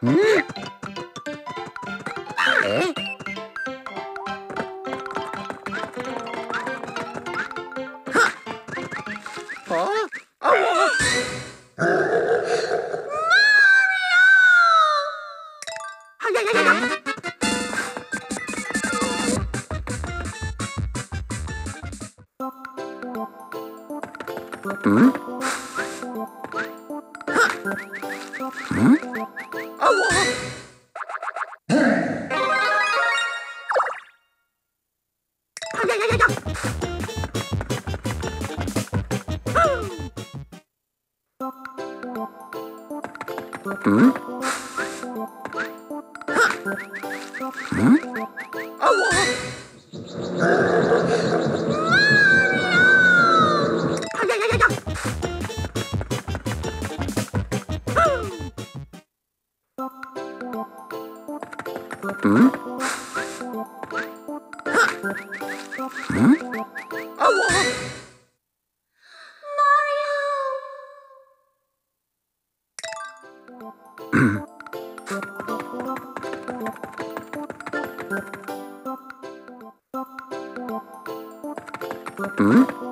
え 응? 응? 응? ん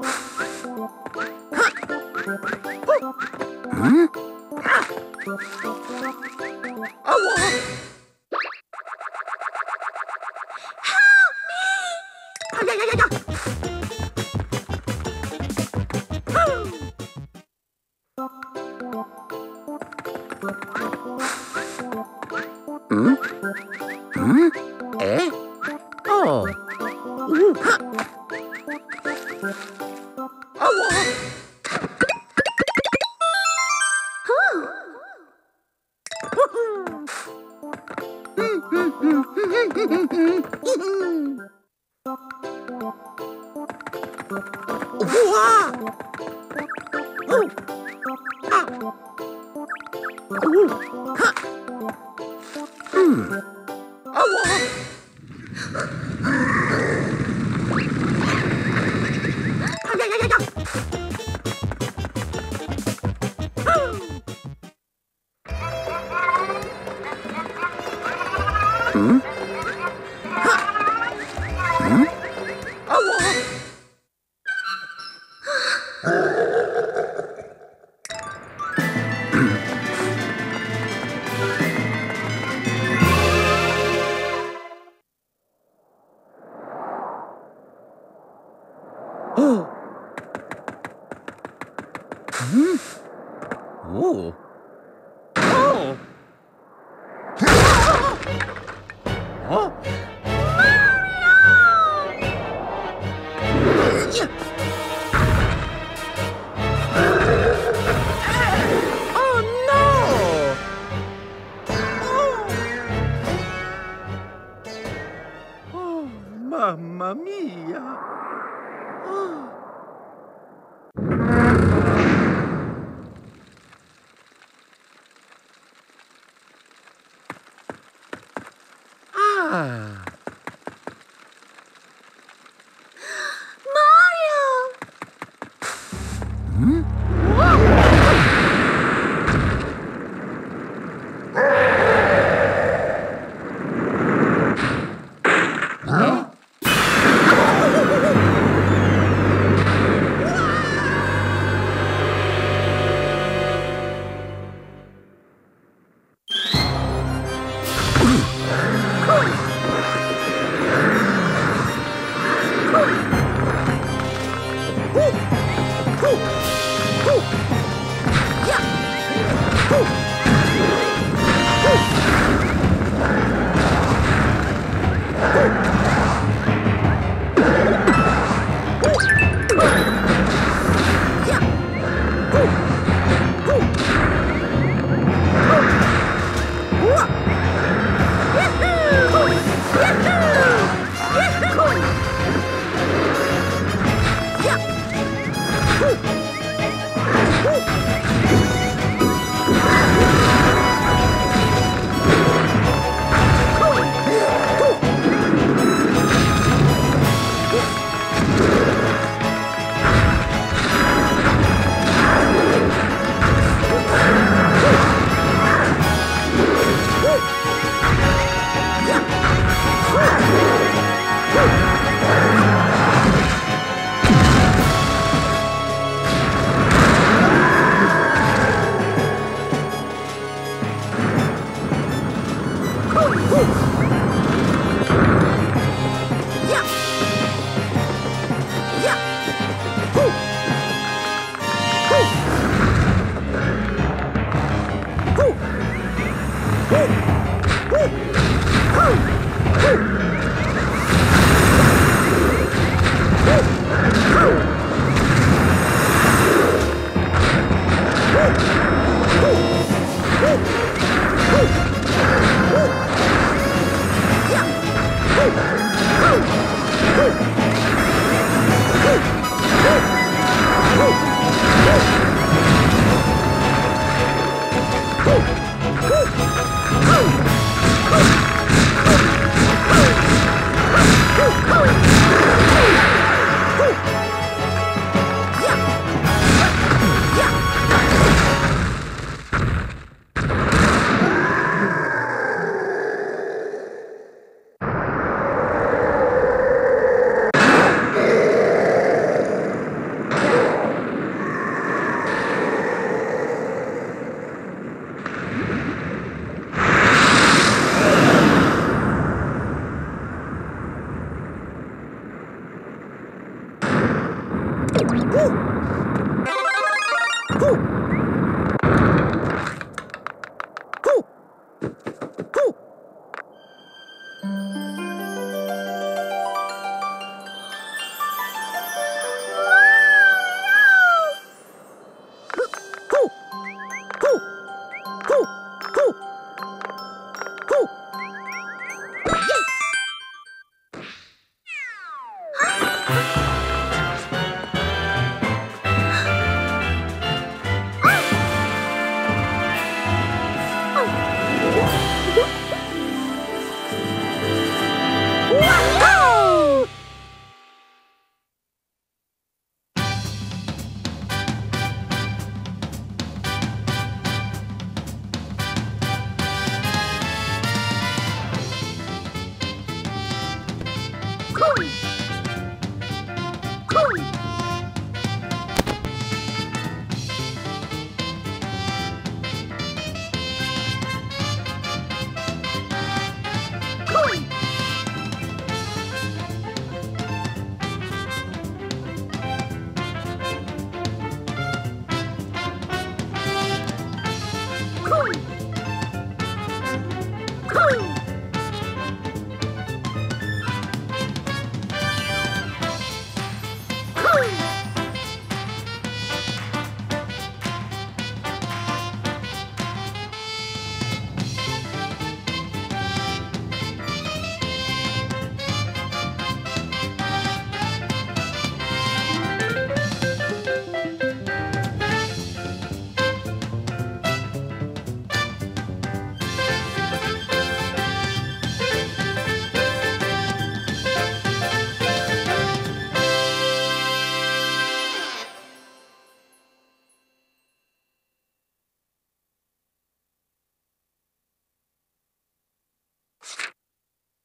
Oh! Grrrr. Mamma mia! Oh. Woo!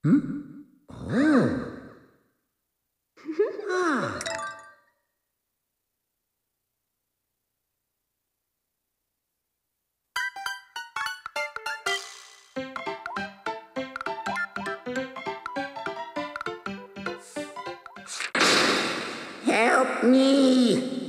Hmm? Help me!